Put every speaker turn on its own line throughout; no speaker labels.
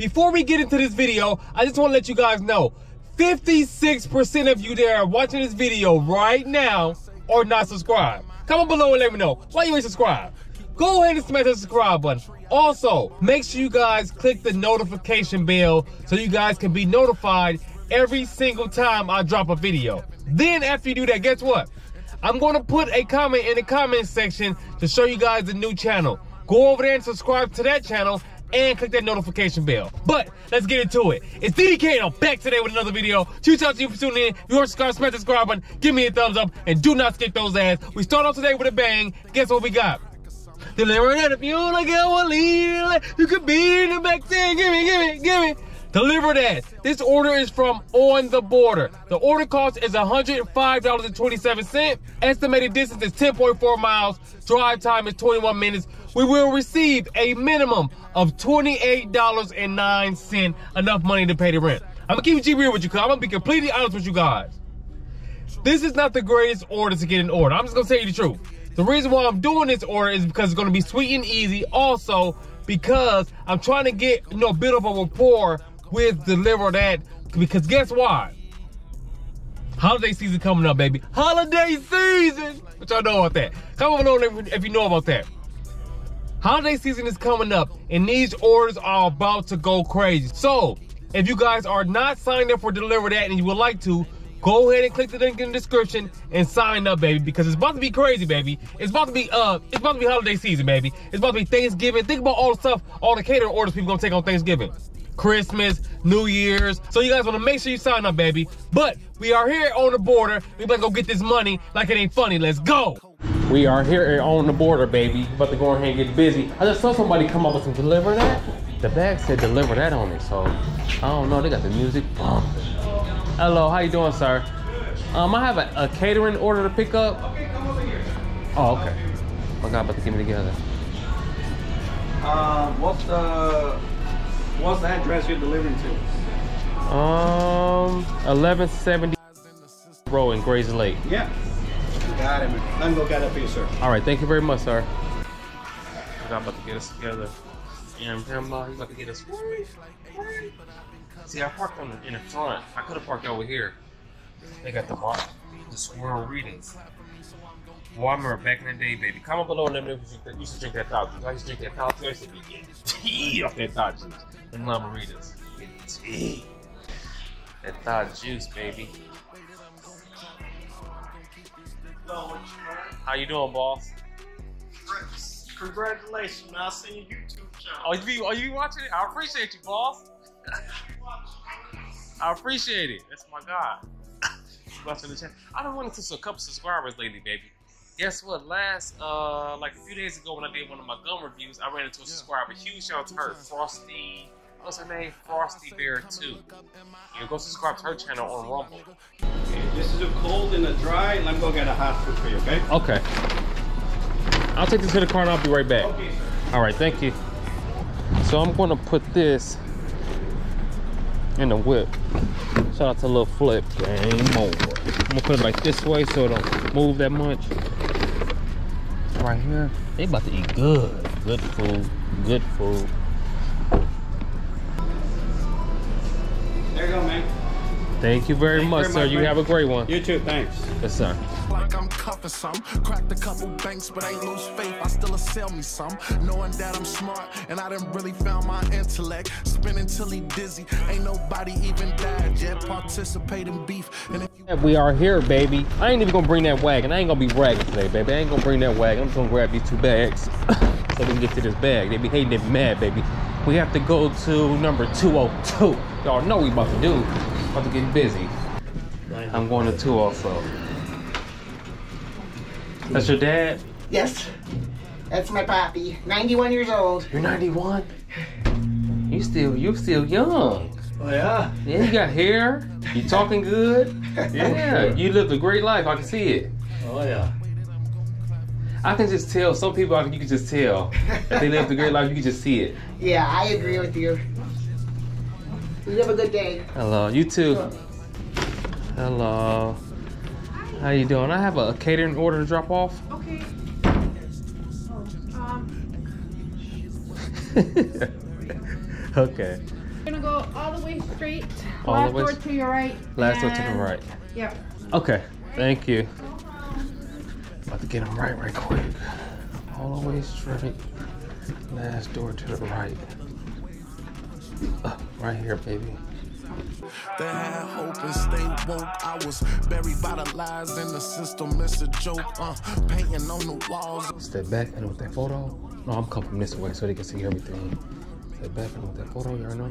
before we get into this video, I just want to let you guys know 56% of you that are watching this video right now are not subscribed. Comment below and let me know why you ain't subscribed. Go ahead and smash that subscribe button. Also, make sure you guys click the notification bell so you guys can be notified every single time I drop a video. Then after you do that, guess what? I'm going to put a comment in the comment section to show you guys the new channel. Go over there and subscribe to that channel and click that notification bell. But let's get into it. It's DDK and back today with another video. Shout out to you for tuning in. If You are to subscribe, smash the subscribe button, give me a thumbs up, and do not skip those ads. We start off today with a bang. Guess what we got? Delivering at a fuel like gasoline. You could be in the back saying, give me, give me, give me. Deliver that. This order is from On the Border. The order cost is $105.27. Estimated distance is 10.4 miles. Drive time is 21 minutes. We will receive a minimum of $28.09. Enough money to pay the rent. I'm gonna keep it real with you, cause I'm gonna be completely honest with you guys. This is not the greatest order to get an order. I'm just gonna tell you the truth. The reason why I'm doing this order is because it's gonna be sweet and easy. Also, because I'm trying to get, you know, build up a rapport with Deliver That. Because guess what? Holiday season coming up, baby. Holiday season! What y'all know about that? Comment below if, if you know about that. Holiday season is coming up, and these orders are about to go crazy. So, if you guys are not signed up for Deliver That and you would like to, go ahead and click the link in the description and sign up, baby, because it's about to be crazy, baby. It's about to be uh, it's about to be holiday season, baby. It's about to be Thanksgiving. Think about all the stuff, all the catering orders people gonna take on Thanksgiving. Christmas, New Year's. So you guys want to make sure you sign up, baby. But we are here on the border. We better go get this money like it ain't funny. Let's go. We are here on the border, baby. About to go ahead and get busy. I just saw somebody come up with some deliver that. The bag said deliver that on it, so I don't know. They got the music bumping. Hello, how you doing, sir? Um, I have a, a catering order to pick up.
Okay, come over here.
Oh, okay. My God, about to get me together.
Um, what's the what's the address you're delivering to?
Um, 1170 Row in Grayslake.
Yeah. You got it, man. Let me go get it for you, sir.
All right, thank you very much, sir. I'm about to get us together. And grandma, he's about to get us. See, I parked on the, in the front. I could have parked over here. They got the mark, the squirrel readings. Well, I remember back in the day, baby. Comment below and let me know if you, drink- used to drink that thought juice. I used to drink that thought juice. I used to be getting tea off that thought juice. And mama readers. Getting tea. That thought juice, baby. How you doing, boss?
Chris, Congratulations, man. I seen your YouTube channel.
Oh, you are you watching it? I appreciate you, boss. I appreciate it. That's my guy. Watching the channel. I've been wanting to a couple subscribers lately, baby. Guess what? Last uh like a few days ago when I did one of my gum reviews, I ran into a subscriber. Huge shout out to her, Frosty. What's her name? Frosty Bear 2. You go subscribe to her channel on Rumble.
Okay, this is a cold and a dry. Let me go get a hot food for you, okay?
Okay. I'll take this to the car and I'll be right back.
Okay.
All right, thank you. So I'm gonna put this in the whip. Shout out to Lil Flip Game More. I'm gonna put it like this way so it don't move that much. Right here, they about to eat good. Good food, good food.
There you go, man.
Thank you very
Thank you
much,
very
sir.
much,
You
man.
have a great one.
You too, thanks.
Yes, sir.
like I'm cuffing some. Cracked a couple banks, but ain't lose faith. I still a sell me some. Knowing that I'm smart and I done really found my intellect. Spinning till he dizzy. Ain't nobody even died yet. Participate in beef. And if you
We are here, baby. I ain't even gonna bring that wagon. I ain't gonna be bragging today, baby. I ain't gonna bring that wagon. I'm just gonna grab these two bags so we can get to this bag. They be hating, they be mad, baby. We have to go to number 202. Y'all know we about to do. About to get busy. I'm going to 2 also. That's your dad?
Yes, that's my papi. 91 years old.
You're 91? You still, you still young.
Oh yeah.
Yeah, you got hair. You talking good. Yeah, you lived a great life. I can see it.
Oh yeah.
I can just tell. Some people, I can, you can just tell that they lived a great life. You can just see it.
Yeah, I agree with you. You have a good day.
Hello, you too. Hello. How you doing? I have a catering order to drop off.
Okay. Oh, um,
okay.
You're gonna go all the way straight.
All
last
the way
door to your right.
Last door to the right.
Yep.
Okay, thank you. About to get them right, right quick. All the way straight. Last door to the right. Uh, right here, baby.
They had hope and stay woke. I was buried by the lies in the system. It's a joke. Uh, painting on the walls.
Step back and with that photo. No, I'm coming from this way so they can see everything. Step back and with that photo, y'all know.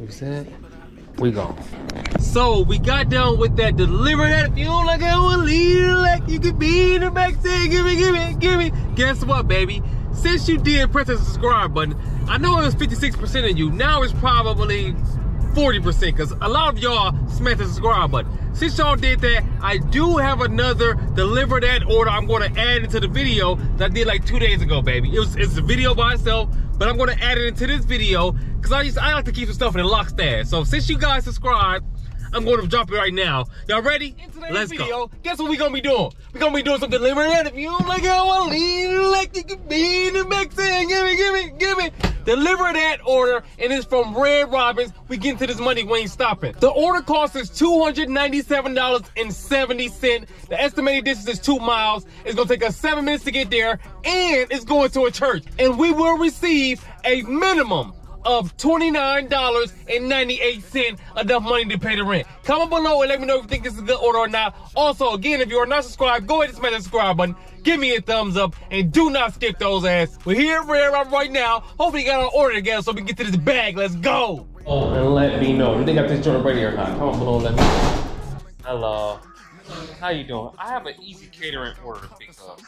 You said? We gone. So we got done with that. Deliver that. If you don't like it, we'll leave like you can be in the back saying, give me, give me, give me. Guess what, baby? Since you did press the subscribe button, I know it was 56% of you. Now it's probably 40% because a lot of y'all smacked the subscribe button. Since y'all did that, I do have another deliver that order I'm going to add into the video that I did like two days ago, baby. It was, it's a video by itself, but I'm going to add it into this video because I, just- I like to keep some stuff in a lock stash. So since you guys subscribed, I'm going to drop it right now. Y'all ready? Let's video, go. Guess what we gonna be doing? We gonna be doing some delivery. And if you don't like how I lean like you can be in the back saying, give me, give me, give me. Deliver that order, and it's from Red Robins. We get into this money, we ain't stopping. The order cost is $297.70. The estimated distance is two miles. It's gonna take us seven minutes to get there, and it's going to a church. And we will receive a minimum of $29.98, enough money to pay the rent. Comment below and let me know if you think this is a good order or not. Also, again, if you are not subscribed, go ahead and smash the subscribe button. Give me a thumbs up and do not skip those ads. We're here at Red Rob right now. Hopefully you got our order together so we can get to this bag. Let's go. Oh, and let me know. You think I this joint ready or not? Comment below and let me know. Hello. How you doing? I have an easy catering order to pick up.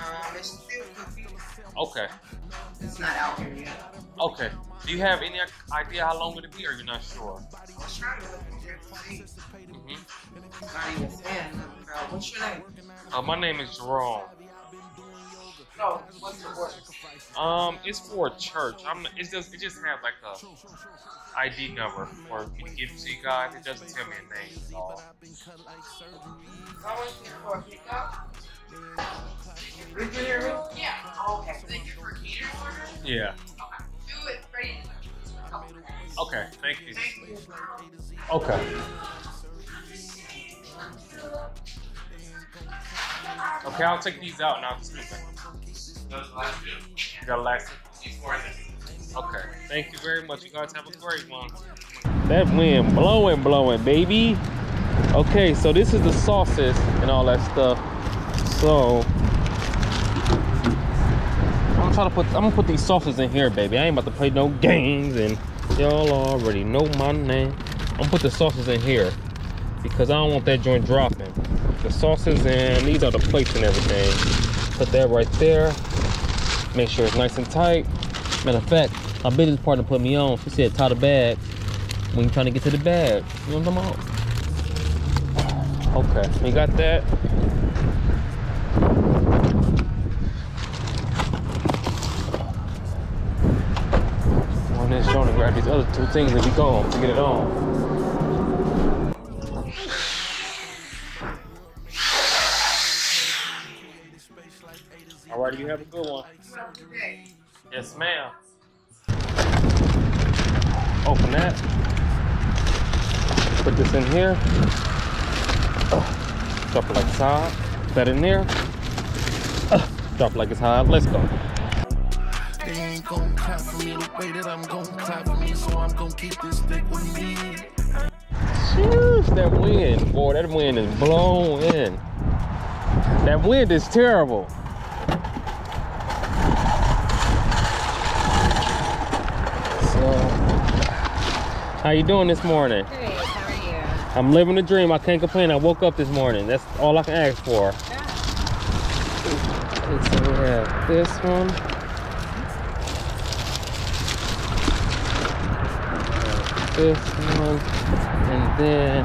Um, it's still cooking.
Okay.
It's not out here yet.
Okay. Do you have any idea how long it'll be or you're not sure?
I was trying to look at your see.
hmm
Not even saying nothing, bro. What's your name?
Uh, my name is Jerome.
No, what's the order?
Um, it's for a church. I'm. It's just. It just has like a ID number for me to give it to you guys. It doesn't tell me a name at all.
Is for a pickup? Refrigerator? Yeah. Oh, okay. Thank you for catering order?
Yeah.
Okay. Do it ready to.
Okay. Thank you.
Thank you.
Okay. Okay, I'll take these out and I'll just keep them. You got a last Okay. Thank you very much. You guys have a great one. That wind blowing, blowing, baby. Okay, so this is the sauces and all that stuff. So I'm to put I'm gonna put these sauces in here, baby. I ain't about to play no games and y'all already know my name. I'm gonna put the sauces in here because I don't want that joint dropping. The sauces and these are the plates and everything. Put that right there. Make sure it's nice and tight. Matter of fact, my business partner put me on. She said tie the bag when you're trying to get to the bag. You know what I'm talking about? Okay, we got that. This joint to grab these other two things and we go to get it on. All right, you have a good one. Yes, ma'am. Open that. Put this in here. Drop it like it's hot. Put that in there. Drop it like it's hot. Let's go.
They ain't gon' clap for me the way that I'm gon' clap for me, so I'm gon' keep this stick with me.
Sheesh, that wind, boy, that wind is blowing. That wind is terrible. So, how you doing this morning?
Great. How are you?
I'm living the dream. I can't complain. I woke up this morning. That's all I can ask for. Okay, so we have this one. We have This one, and then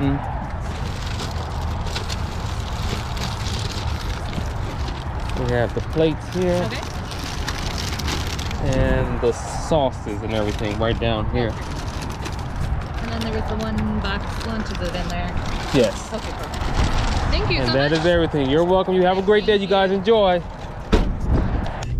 we have the plates here
Okay.
and the sauces and everything right down here.
And then there was the one box lunch is it in there?
Yes.
Okay, perfect. Thank you
And
so
that
much.
is everything. You're welcome. You have a great day. You guys enjoy.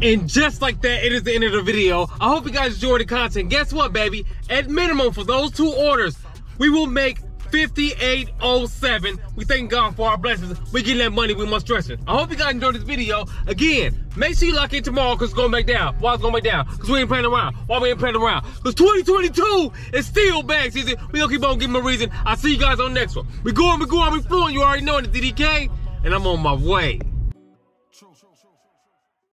And just like that, it is the end of the video. I hope you guys enjoyed the content. Guess what, baby? At minimum, for those two orders, we will make 5807. We thank God for our blessings. We get that money we must stress it. I hope you guys enjoyed this video. Again, make sure you lock in tomorrow because it's going back down. Why it's going back down? Because we ain't playing around. Why we ain't playing around? Because 2022 is still back season. We gonna keep on giving a reason. I'll see you guys on the next one. We going, we going, we flowing. You already know it, DDK. And I'm on my way.